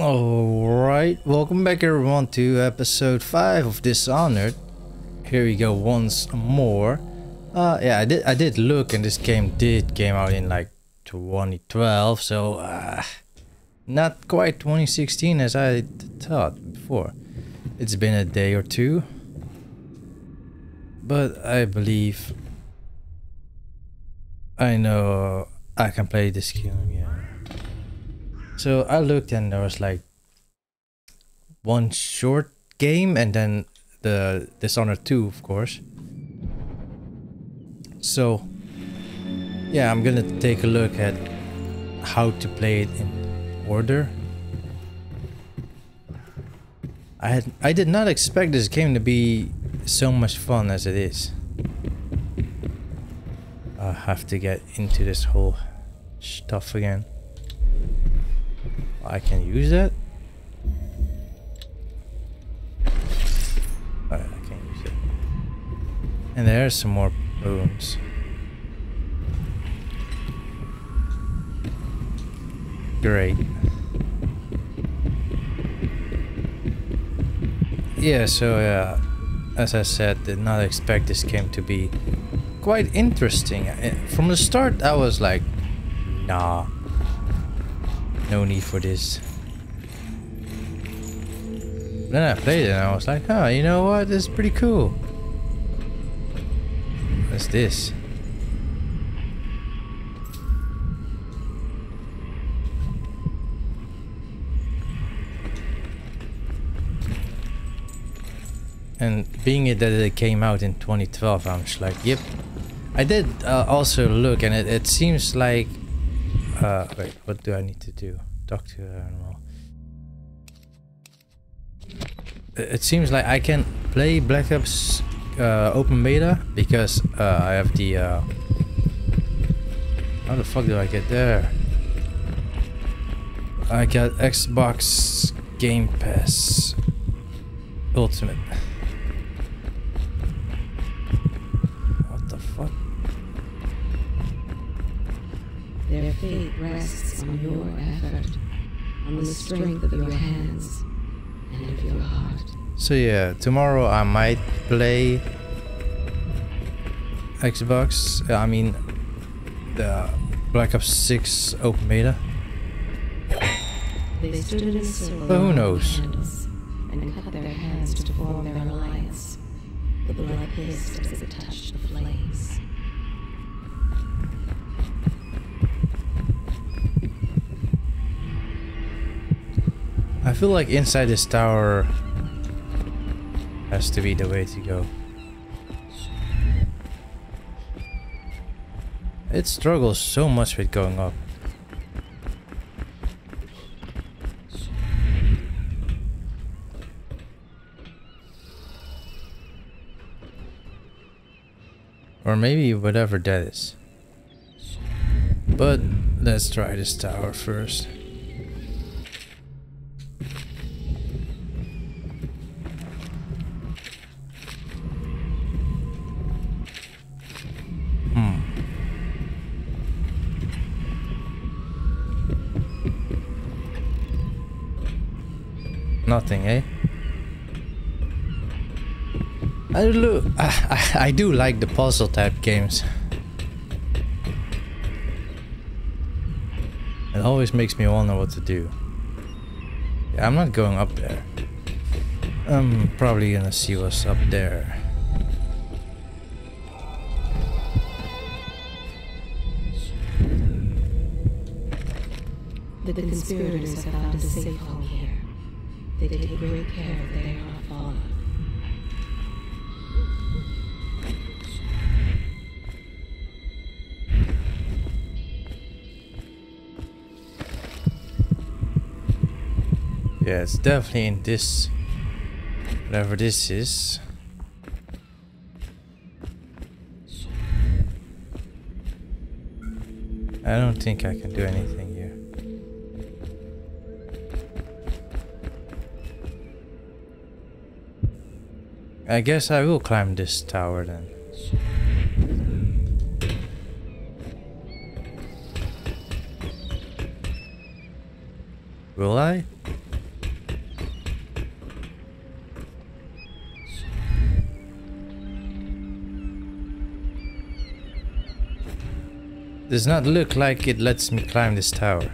Alright, welcome back everyone to episode 5 of Dishonored. Here we go once more. Uh, yeah, I did I did look and this game did came out in like 2012, so uh, not quite 2016 as I thought before. It's been a day or two. But I believe I know I can play this game, yeah. So I looked and there was like one short game and then the Dishonored 2 of course. So yeah, I'm gonna take a look at how to play it in order. I had I did not expect this game to be so much fun as it is. I have to get into this whole stuff again. I can use that? Alright, I can't use it. And there's some more bones. Great. Yeah, so uh, as I said, did not expect this game to be quite interesting. Uh, from the start I was like, nah, no need for this. Then I played it and I was like, huh, you know what? This is pretty cool. What's this? And being it that it came out in 2012, I'm just like, yep. I did uh, also look and it, it seems like uh, wait, what do I need to do? Talk to an animal. It seems like I can play Black Ops uh, open beta because uh, I have the. Uh, how the fuck do I get there? I got Xbox Game Pass Ultimate. Fate rests on your effort, on the strength of your hands, and of your heart. So yeah, tomorrow I might play Xbox, I mean the Black Ops 6 open beta. They stood in a circle but who knows? and cut their hands to form their alliance. The blood hissed as it touched the flames. I feel like inside this tower has to be the way to go. It struggles so much with going up. Or maybe whatever that is. But let's try this tower first. Nothing, eh? I do, I, I do like the puzzle type games. It always makes me wonder what to do. Yeah, I'm not going up there. I'm probably gonna see what's up there. The conspirators have found a safe home here. They take great care that are not followed. Yeah, it's definitely in this... Whatever this is. I don't think I can do anything. I guess I will climb this tower then. Will I? Does not look like it lets me climb this tower.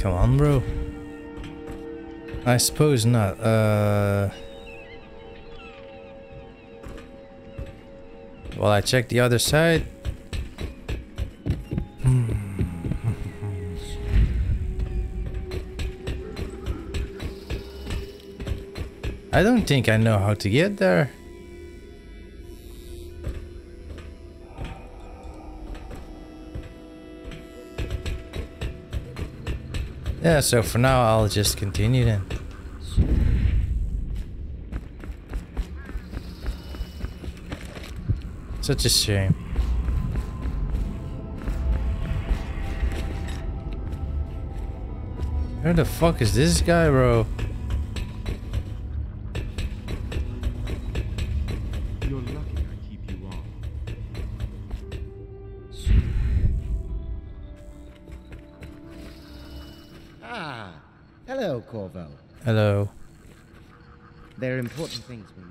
Come on, bro. I suppose not. Uh... Well, I check the other side. I don't think I know how to get there. Yeah, so for now I'll just continue then. Such a shame. Where the fuck is this guy, bro?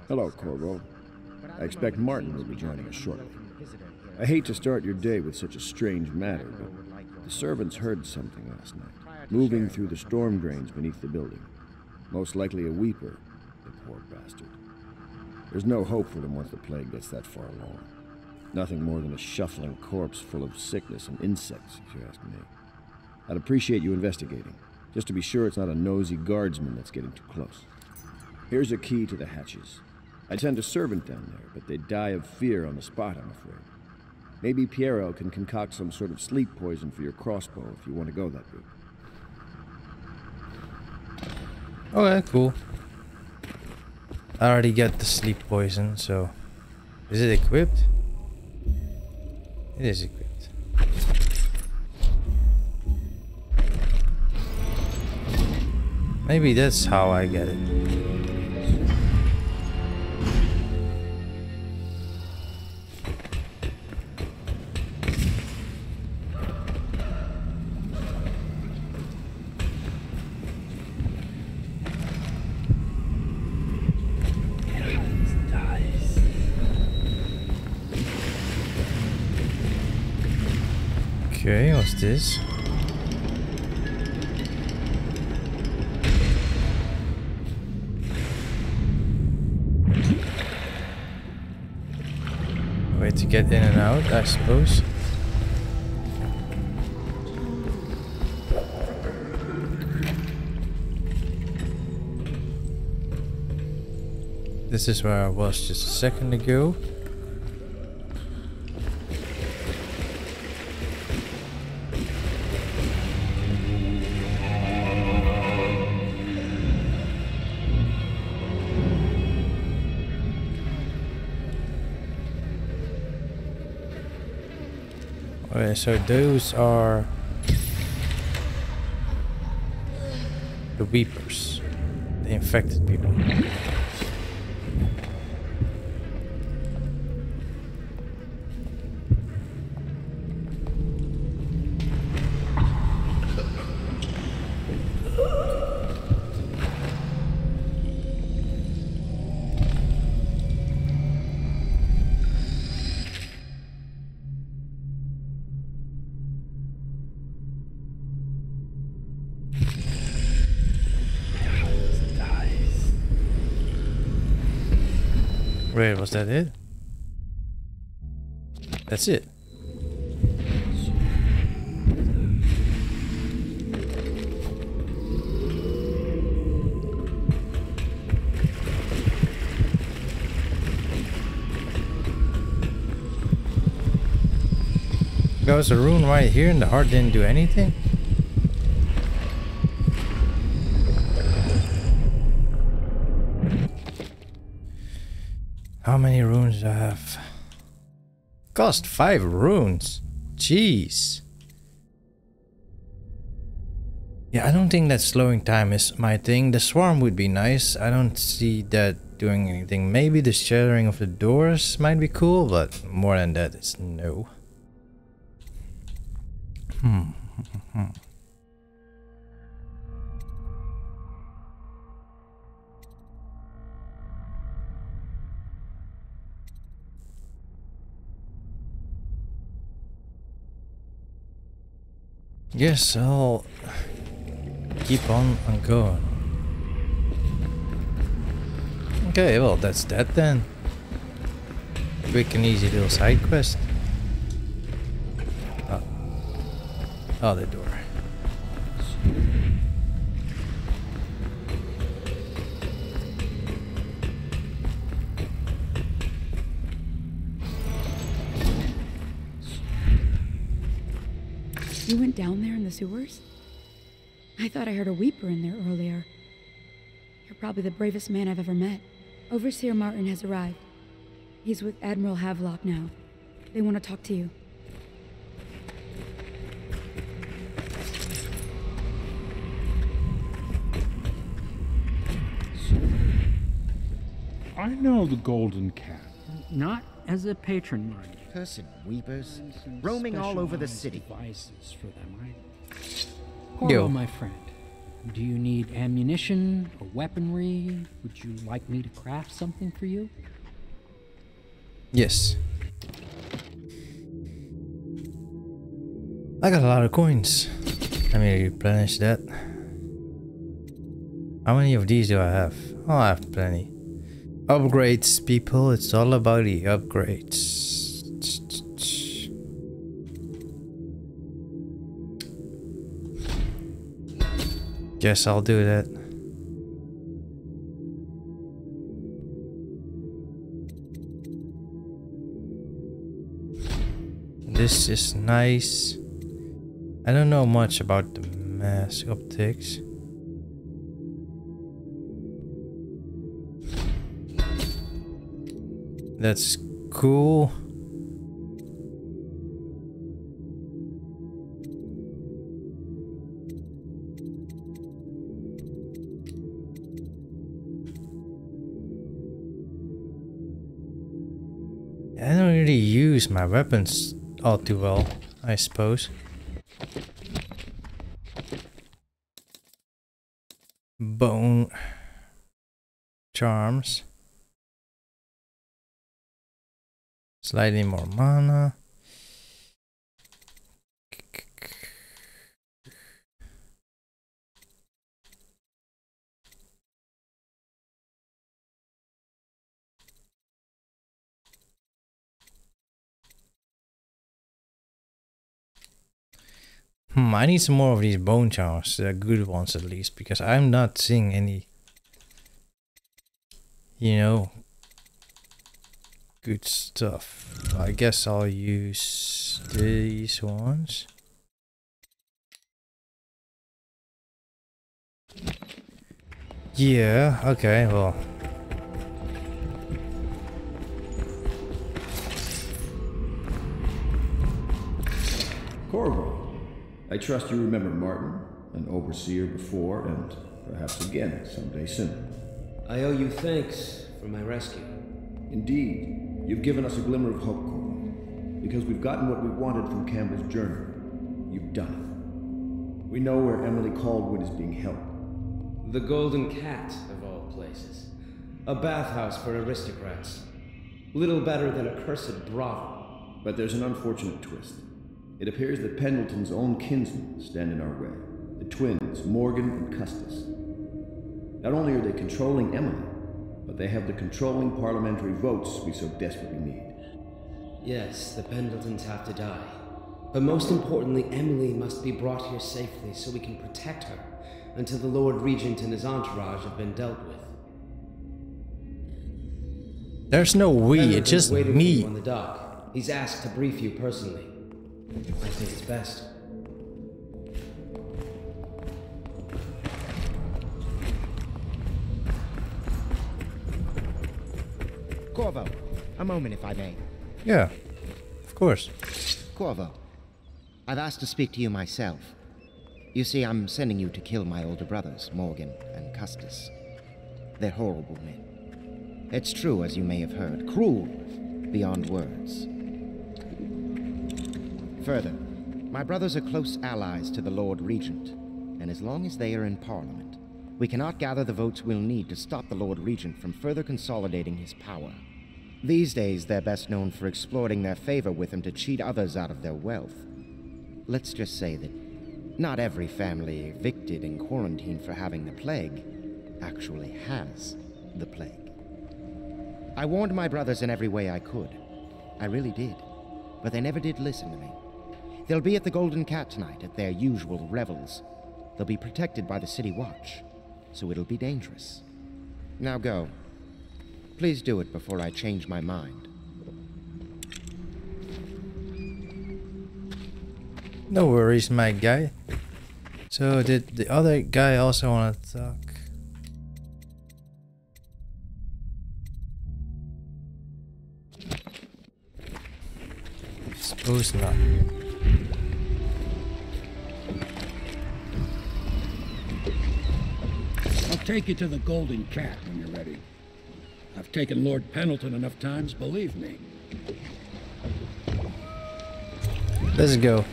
Hello. Corvo. I expect Martin will be joining us shortly. I hate to start your day with such a strange matter, but the servants heard something last night, moving through the storm drains beneath the building. Most likely a weeper, the poor bastard. There's no hope for them once the plague gets that far along. Nothing more than a shuffling corpse full of sickness and insects, if you ask me. I'd appreciate you investigating, just to be sure it's not a nosy guardsman that's getting too close. Here's a key to the hatches. I'd send a servant down there, but they'd die of fear on the spot, I'm afraid. Maybe Piero can concoct some sort of sleep poison for your crossbow if you want to go that route. Okay, cool. I already got the sleep poison, so... Is it equipped? It is equipped. Maybe that's how I get it. This? Way to get in and out, I suppose. This is where I was just a second ago. Okay, so those are the weepers, the infected people. Was that it? That's it. There was a rune right here and the heart didn't do anything? Cost five runes. Jeez. Yeah, I don't think that slowing time is my thing. The swarm would be nice. I don't see that doing anything. Maybe the shattering of the doors might be cool, but more than that, it's no. Hmm. Guess I'll keep on and going. Okay, well that's that then. Quick and easy little side quest. Oh, oh the door. You went down there in the sewers? I thought I heard a weeper in there earlier. You're probably the bravest man I've ever met. Overseer Martin has arrived. He's with Admiral Havelock now. They want to talk to you. I know the Golden Cat. Not as a patron, mind you. Cursed weepers, roaming all over the city. Devices for them, right? Yo. Corvo, my friend. Do you need ammunition or weaponry? Would you like me to craft something for you? Yes. I got a lot of coins. Let me replenish that. How many of these do I have? Oh, I have plenty. Upgrades, people. It's all about the upgrades. Guess I'll do that. This is nice. I don't know much about the mask optics. That's cool. Use my weapons all too well, I suppose. Bone charms. Slightly more mana. Hmm, I need some more of these bone charms, the good ones at least, because I'm not seeing any, you know, good stuff. I guess I'll use these ones. Yeah, okay, well. Corvo, I trust you remember Martin, an overseer before, and perhaps again someday soon. I owe you thanks for my rescue. Indeed, you've given us a glimmer of hope, Corvo. Because we've gotten what we wanted from Campbell's journey. You've done it. We know where Emily Kaldwin is being held. The Golden Cat, of all places. A bathhouse for aristocrats. Little better than a cursed brothel. But there's an unfortunate twist. It appears that Pendleton's own kinsmen stand in our way. The twins, Morgan and Custis. Not only are they controlling Emily, but they have the controlling parliamentary votes we so desperately need. Yes, the Pendletons have to die. But most importantly, Emily must be brought here safely so we can protect her until the Lord Regent and his entourage have been dealt with. There's no we, it's just waiting for you me. on the dock. He's asked to brief you personally. I think it's best. Corvo, a moment if I may. Yeah, of course. Corvo, I've asked to speak to you myself. You see, I'm sending you to kill my older brothers, Morgan and Custis. They're horrible men. It's true, as you may have heard, cruel beyond words. Further, my brothers are close allies to the Lord Regent, and as long as they are in Parliament, we cannot gather the votes we'll need to stop the Lord Regent from further consolidating his power. These days, they're best known for exploiting their favor with him to cheat others out of their wealth. Let's just say that Not every family evicted and quarantined for having the plague actually has the plague. I warned my brothers in every way I could. I really did. But they never did listen to me. They'll be at the Golden Cat tonight at their usual revels. They'll be protected by the City Watch, so it'll be dangerous. Now go. Please do it before I change my mind. No worries, my guy. So did the other guy also want to talk? Suppose not. Take you to the Golden Cat when you're ready. I've taken Lord Pendleton enough times, believe me. Let's go.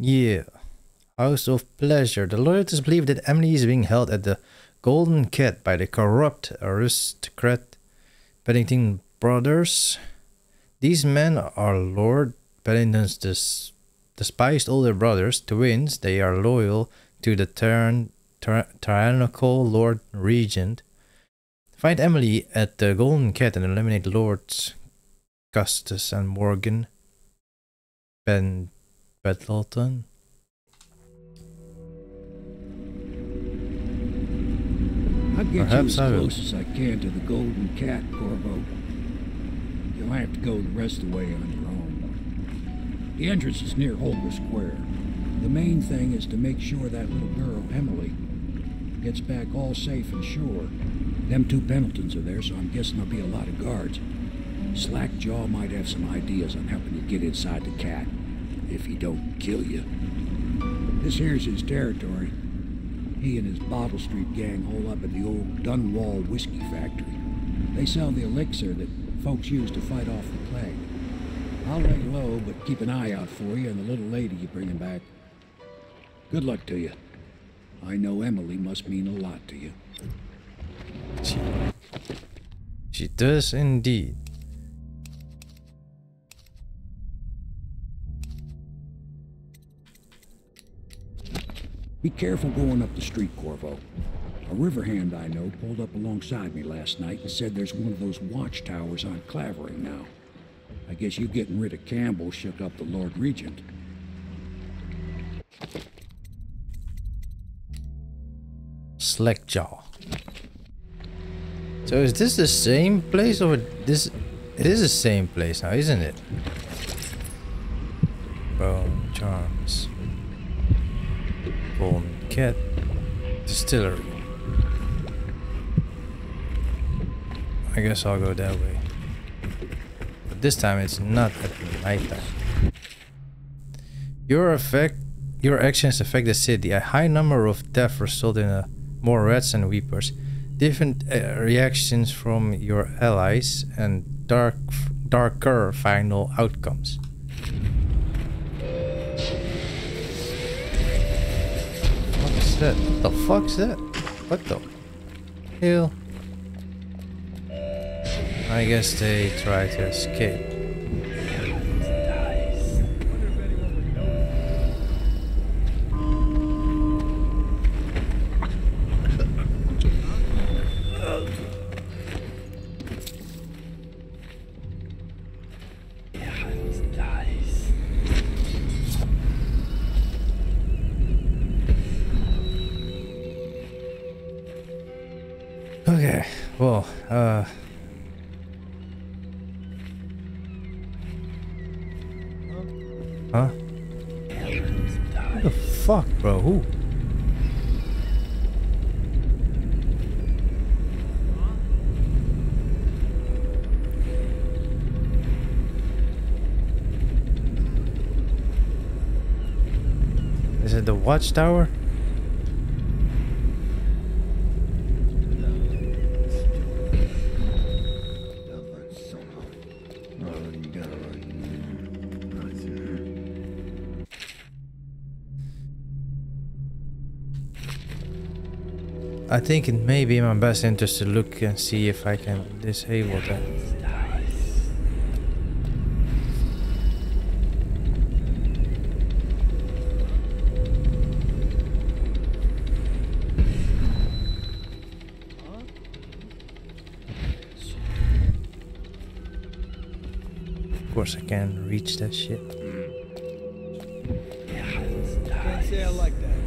Yeah. House of Pleasure. The lawyers believe that Emily is being held at the Golden Cat by the corrupt aristocrat Pennington brothers. These men are Lord Pennington's des- despised older brothers. Twins, they are loyal to the tyran- tyr- tyrannical Lord Regent. Find Emily at the Golden Cat and eliminate Lords Custis and Morgan. Ben Pendleton. I'll get Perhaps you I as will. close as I can to the Golden Cat, Corvo. You'll have to go the rest of the way on your own. The entrance is near Holger Square. The main thing is to make sure that little girl, Emily, gets back all safe and sure. Them two Pendletons are there, so I'm guessing there'll be a lot of guards. Slackjaw might have some ideas on helping you get inside the cat, if he don't kill you. This here's his territory. He and his Bottle Street gang hole up at the old Dunwall whiskey factory. They sell the elixir that folks use to fight off the plague. I'll lay low, but keep an eye out for you and the little lady you bringing back. Good luck to you. I know Emily must mean a lot to you. She, she does indeed. Be careful going up the street, Corvo. A river hand I know pulled up alongside me last night and said there's one of those watchtowers on Clavering now. I guess you getting rid of Campbell shook up the Lord Regent. Slackjaw. So is this the same place or this? It is the same place now, isn't it? Bone charms. Golden cat. Distillery. I guess I'll go that way. But this time it's not at night time. Your effect, your actions affect the city. A high number of deaths result in a more rats and weepers. Different uh, reactions from your allies and dark, darker final outcomes. What's that? What the fuck's that? What the hell? I guess they try to escape. Fuck, bro? Who? Is it the watchtower? Think it may be in my best interest to look and see if I can disable that. Of course I can reach that shit. Can't say I like that.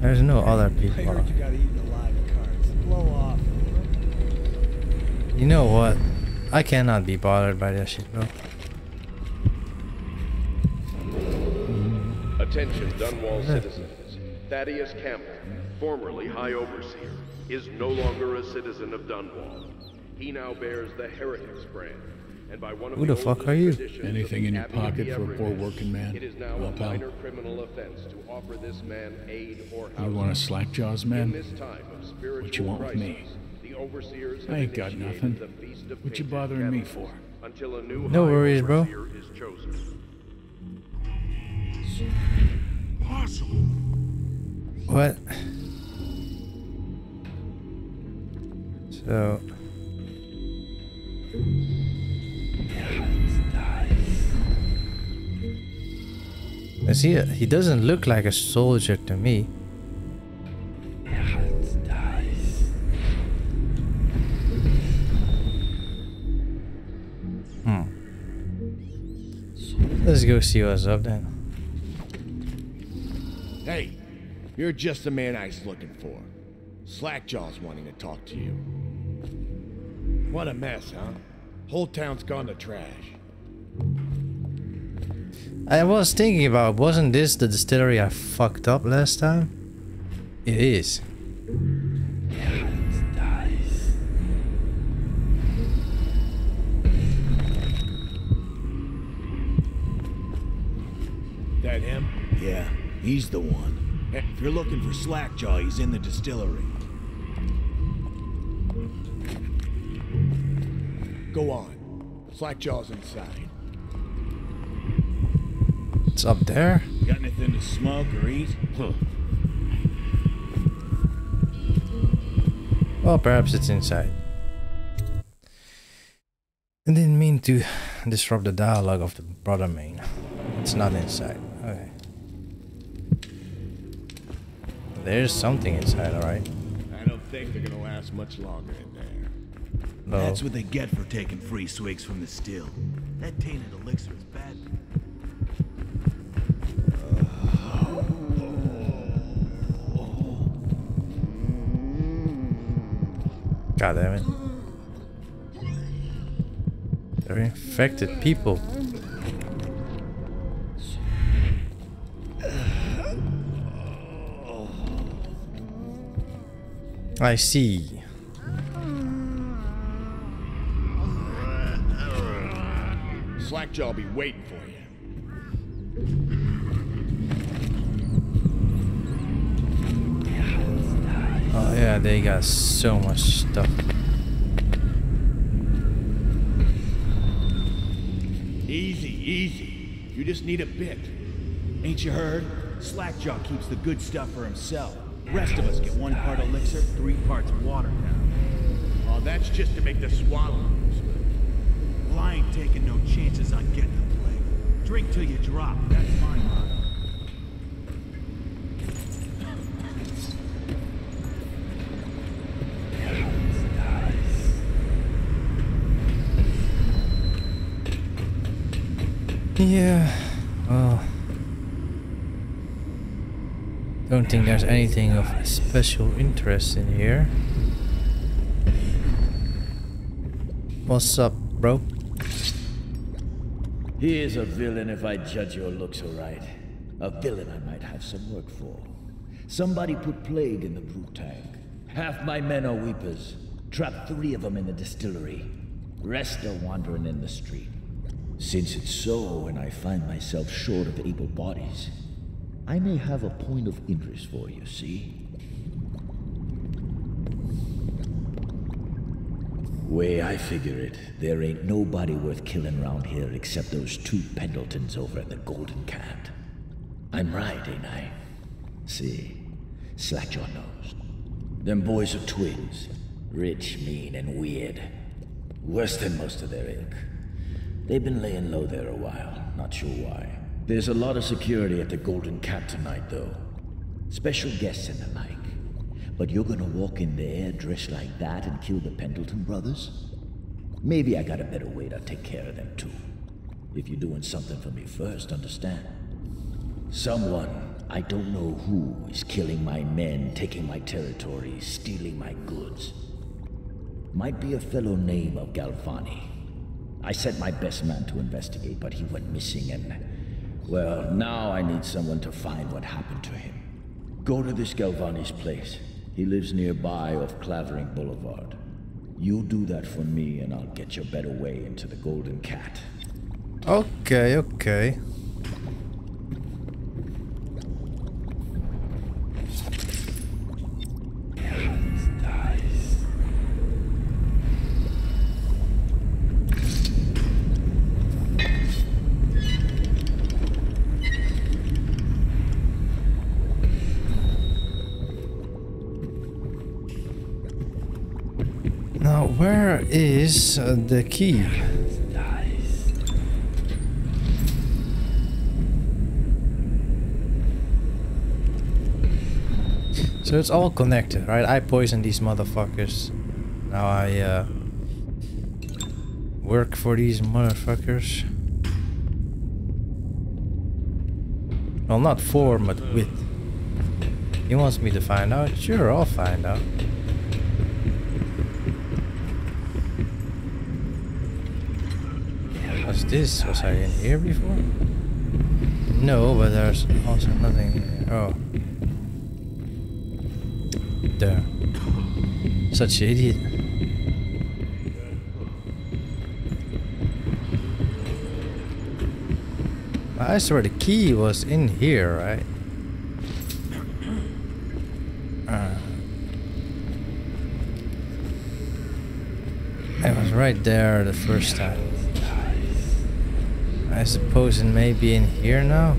There's no other I people. heard you got eaten alive in cards. Blow off. You know what? I cannot be bothered by that shit, bro. Attention, Dunwall citizens. Thaddeus Campbell, formerly High Overseer, is no longer a citizen of Dunwall. He now bears the Heretics brand. And by one of Who the fuck are you? Anything in your pocket for a poor working man? It is now Well, pal. minor criminal offense to offer this man aid or. You want a slackjaws, In man? this time of spiritual What you want with me? the I ain't got nothing. the Feast of What you bothering me for? Until a new No worries, bro. Is chosen. What? So. Is he? He doesn't look like a soldier to me. Hmm. Let's go see what's up then. Hey, you're just the man I was looking for. Slackjaw's wanting to talk to you. What a mess, huh? Whole town's gone to trash. I was thinking about, wasn't this the distillery I fucked up last time? It is. That him? Yeah, he's the one. Eh. If you're looking for Slackjaw, he's in the distillery. Go on. Slackjaw's inside. It's up there. Got anything to smoke or eat? Huh. Well, perhaps it's inside. I didn't mean to disrupt the dialogue of the brother main. It's not inside. Okay. There's something inside, alright. I don't think they're gonna last much longer in there. No. That's what they get for taking free swigs from the still. That tainted elixir is God damn it. They're infected people. I see. Slackjaw'll be waiting yeah, they got so much stuff. Easy, easy. You just need a bit. Ain't you heard? Slackjaw keeps the good stuff for himself. Rest of us get one part elixir, three parts water now. Oh, that's just to make the swallow. Well, I ain't taking no chances on getting the plague. Drink till you drop. That's my Yeah. Well. Don't think there's anything of special interest in here. What's up, bro? He is a villain if I judge your looks aright. A villain I might have some work for. Somebody put plague in the brew tank. Half my men are weepers. Trapped three of them in the distillery. Rest are wandering in the street. Since it's so, and I find myself short of able bodies, I may have a point of interest for you, see? Way I figure it, there ain't nobody worth killing round here except those two Pendletons over at the Golden Cat. I'm right, ain't I? See, Slackjaw knows. Them boys are twins. Rich, mean, and weird. Worse than most of their ilk. They've been laying low there a while, not sure why. There's a lot of security at the Golden Cat tonight, though. Special guests and the like. But you're gonna walk in there dressed like that and kill the Pendleton brothers? Maybe I got a better way to take care of them, too. If you're doing something for me first, understand. Someone, I don't know who, is killing my men, taking my territory, stealing my goods. Might be a fellow named of Galvani. I sent my best man to investigate, but he went missing and... Well, now I need someone to find what happened to him. Go to this Galvani's place. He lives nearby off Clavering Boulevard. You do that for me and I'll get you a better way into the Golden Cat. Okay, okay. Now, where uh, the key? So it's all connected, right? I poisoned these motherfuckers. Now I uh, work for these motherfuckers. Well, not for, but with. He wants me to find out? Sure, I'll find out. What's this? Was I in here before? No, but there's also nothing. Oh. There. Such an idiot. I swear the key was in here, right? Uh, it was right there the first time. I suppose it may be in here now?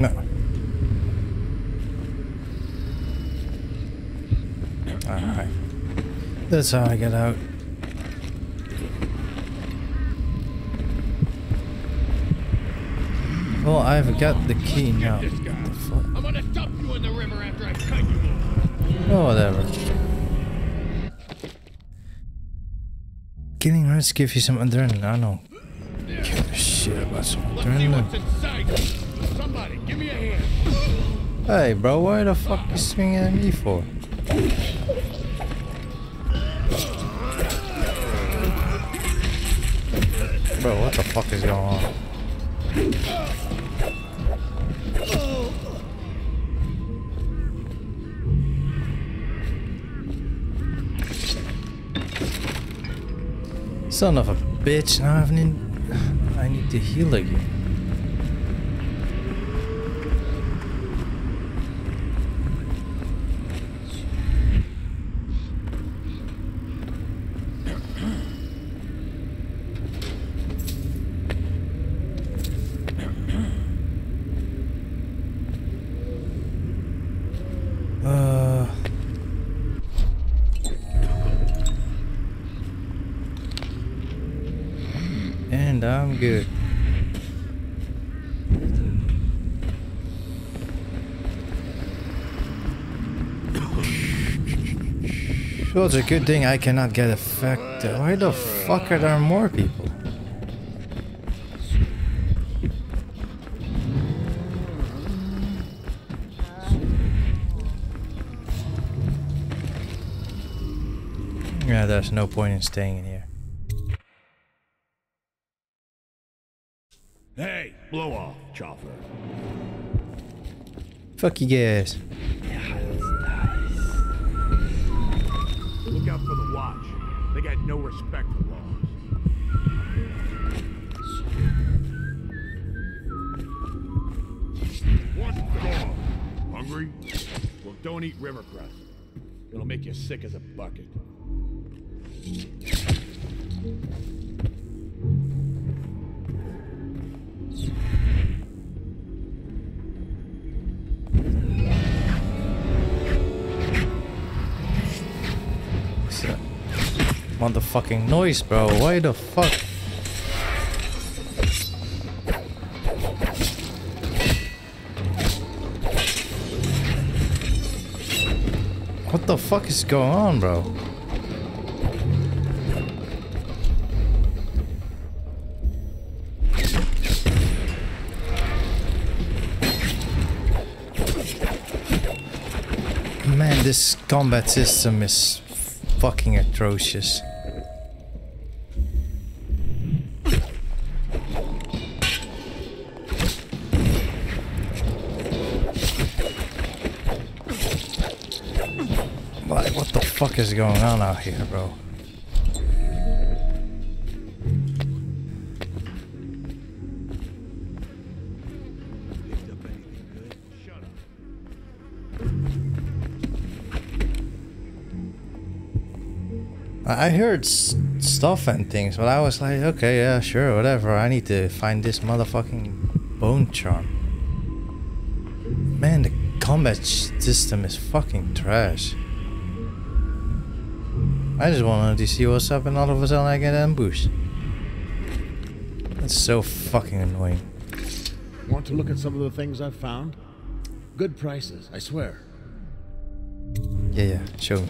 No. Alright. That's how I get out. Well, I've got the key now. What the fuck? I'm gonna dump you in the river after I cut you. Oh, whatever. Killing rats give you some adrenaline. I don't give a shit about some adrenaline. Somebody, give me a hand. Hey, bro, why the fuck you swinging at me for? Fuck is going on? Son of a bitch, now I I need to heal again. I'm good. Well, it's a good thing I cannot get affected. Why the fuck are there more people? Yeah, there's no point in staying in here. Fuck you guys. Motherfucking noise, bro. Why the fuck? What the fuck is going on, bro? Man, this combat system is fucking atrocious. Fuck is going on out here, bro? I heard stuff and things, but I was like, okay, yeah, sure, whatever. I need to find this motherfucking bone charm. Man, the combat system is fucking trash. I just wanted to see what's up, and all of a sudden I get ambushed. That's so fucking annoying. Want to look at some of the things I've found? Good prices, I swear. Yeah, yeah, show me.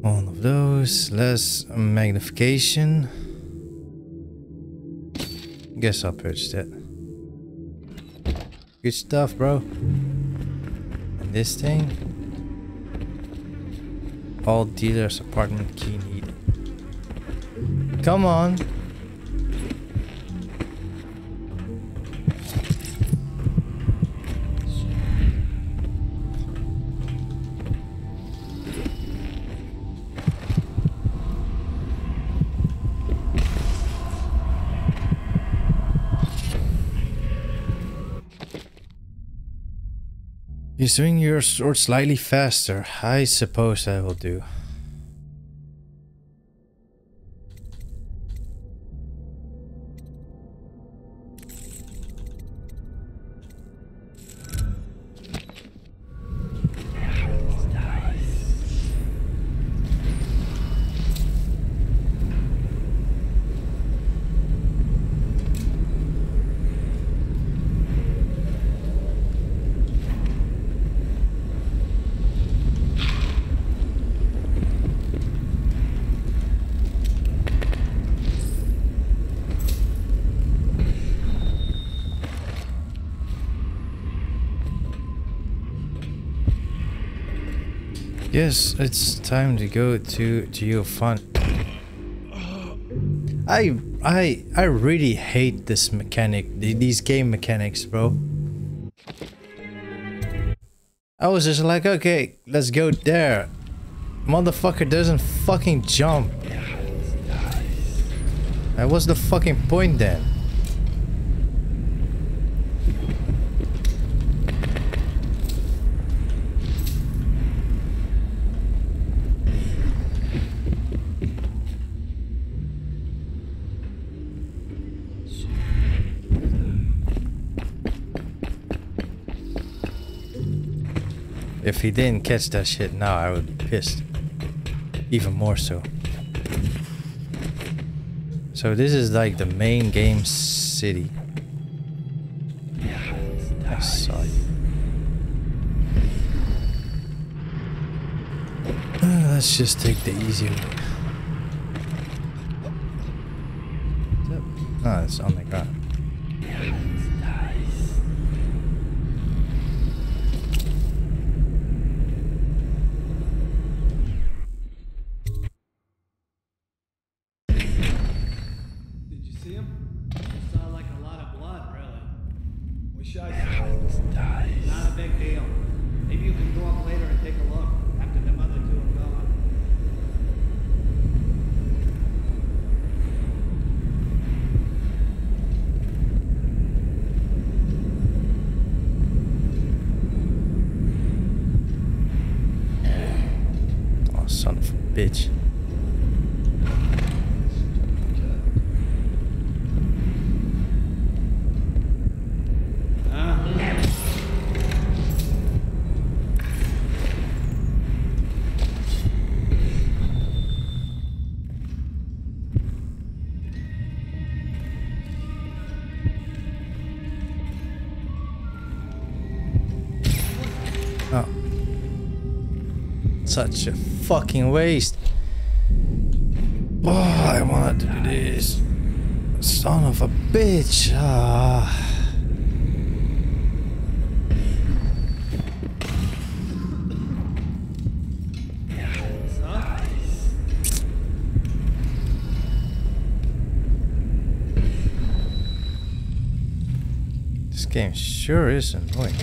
One of those, less magnification. Guess I'll purchase that. Good stuff, bro. And this thing? All dealers apartment key needed. Come on. Swing your sword slightly faster. I suppose I will do. Yes, it's time to go to Geofun. I I I really hate this mechanic, these game mechanics, bro. I was just like, okay, let's go there. Motherfucker doesn't fucking jump. That was the fucking point then. If he didn't catch that shit now, I would be pissed. Even more so. So this is like the main game city. I saw you. Uh, let's just take the easy way. No, it's on the ground. Such a fucking waste. Oh, I wanna do this. Son of a bitch. Ah. This game sure is annoying.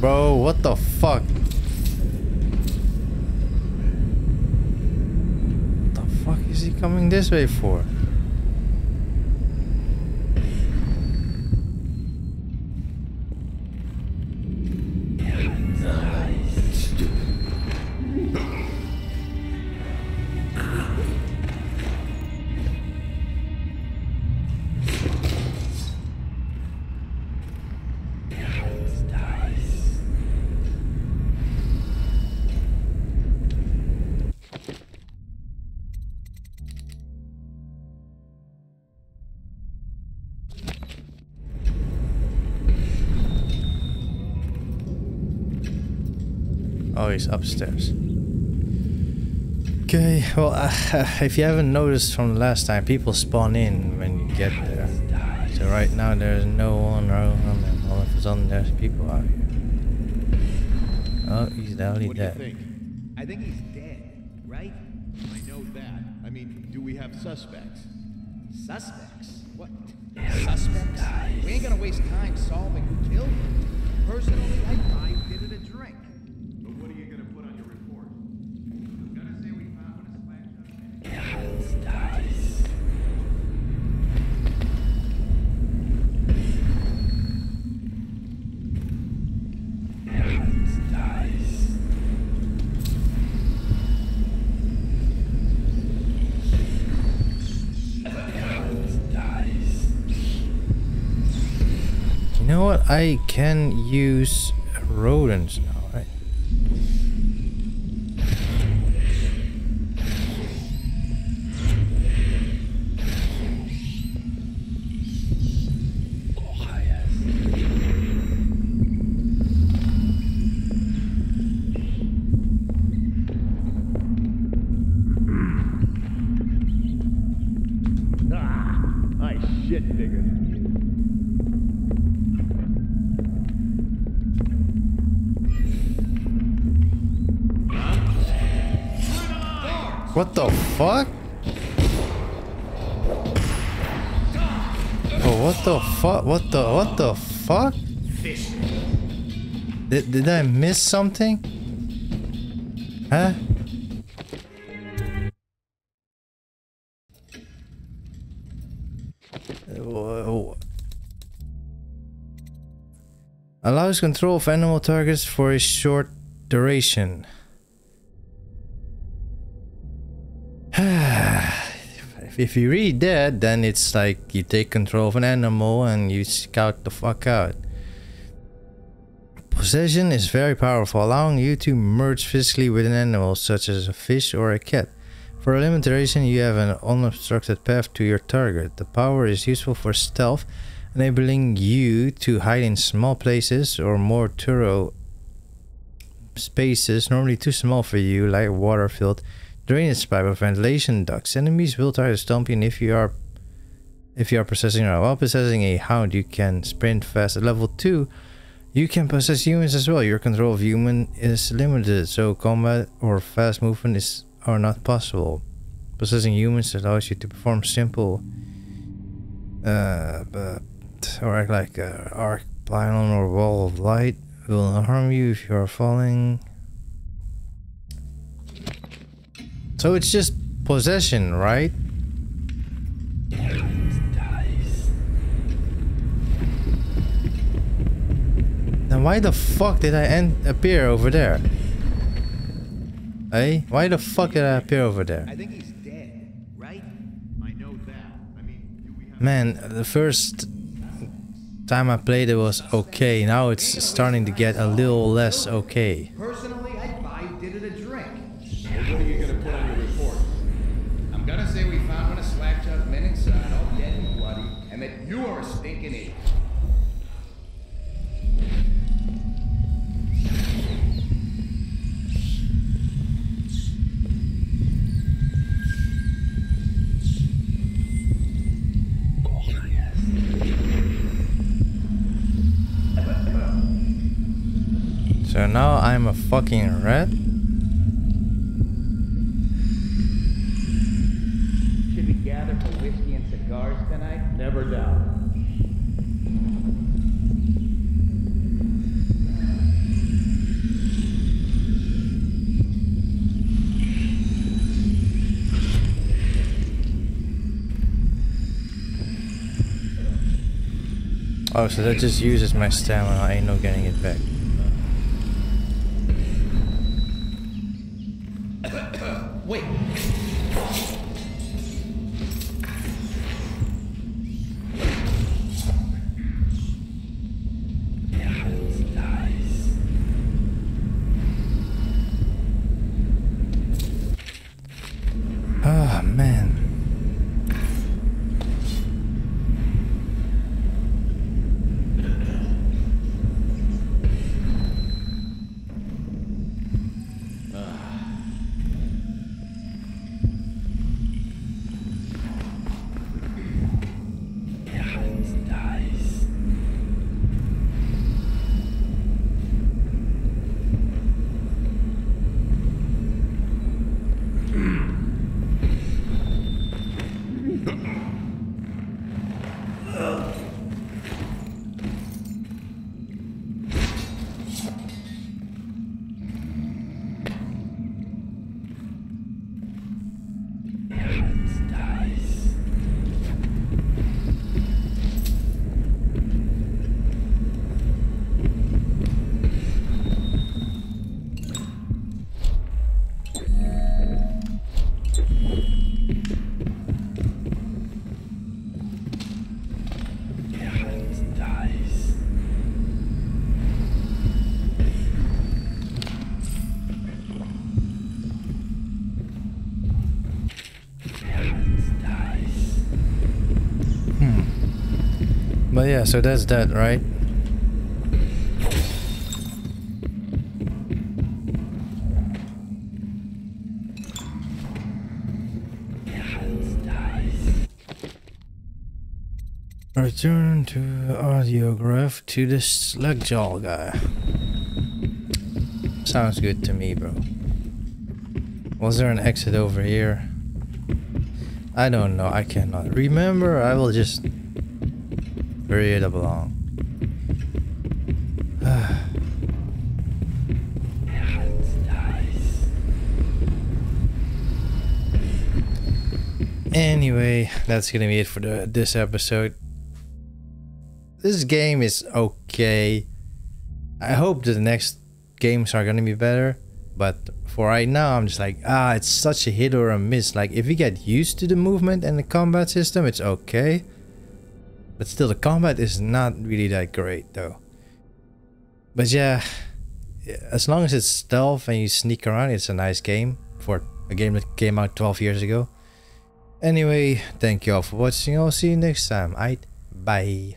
Bro? What the fuck? What the fuck is he coming this way for? Upstairs. Okay, well, uh, if you haven't noticed from the last time, people spawn in when you get there. So right now there's no one around, and all of a sudden there's people out here. Oh, he's downly What do you dead. think? I think he's dead, right? I know that. I mean, do we have suspects? Suspects? What? Suspects? We ain't gonna waste time solving who killed him. Personally, I five did it a drink. I can use rodents now, something? Huh? Uh, Whoa. Allows control of animal targets for a short duration. if you read that, then it's like you take control of an animal and you scout the fuck out. Possession is very powerful, allowing you to merge physically with an animal, such as a fish or a cat. For a limited duration, you have an unobstructed path to your target. The power is useful for stealth, enabling you to hide in small places or more thorough spaces, normally too small for you, like water filled drainage pipe or ventilation ducts. Enemies will try to stomp you if you are if you are possessing while possessing a hound you can sprint fast at level 2 you can possess humans as well your control of human is limited so combat or fast movement is are not possible. Possessing humans allows you to perform simple uh, but, or act like a arc pylon or wall of light will not harm you if you are falling. So it's just possession, right? Then why the fuck did I end appear over there? Hey, why the fuck did I appear over there? I think he's dead, right? I know that. I mean, Man, the first time I played it was okay. Now it's starting to get a little less okay. Personally, fucking rat? Should we gather for whiskey and cigars tonight? Never doubt. Oh, so that just uses my stamina. I ain't no getting it back. But yeah, so that's that, right? Return to audiograph to the Slackjaw guy. Sounds good to me, bro. Was there an exit over here? I don't know. I cannot remember. I will just bury it along. anyway, that's gonna be it for the this episode. This game is okay. I hope that the next games are gonna be better. But for right now, I'm just like, ah, it's such a hit or a miss. Like, if you get used to the movement and the combat system, it's okay. But still, the combat is not really that great, though. But yeah, as long as it's stealth and you sneak around, it's a nice game for a game that came out 12 years ago. Anyway, thank you all for watching. I'll see you next time. Alright, bye.